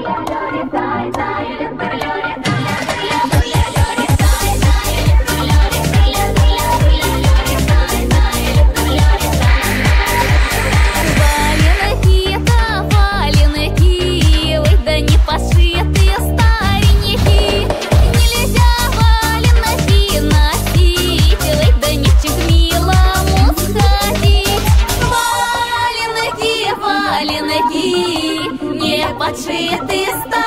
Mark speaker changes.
Speaker 1: Yeah. Валенки, валенки, не подшитые старенькие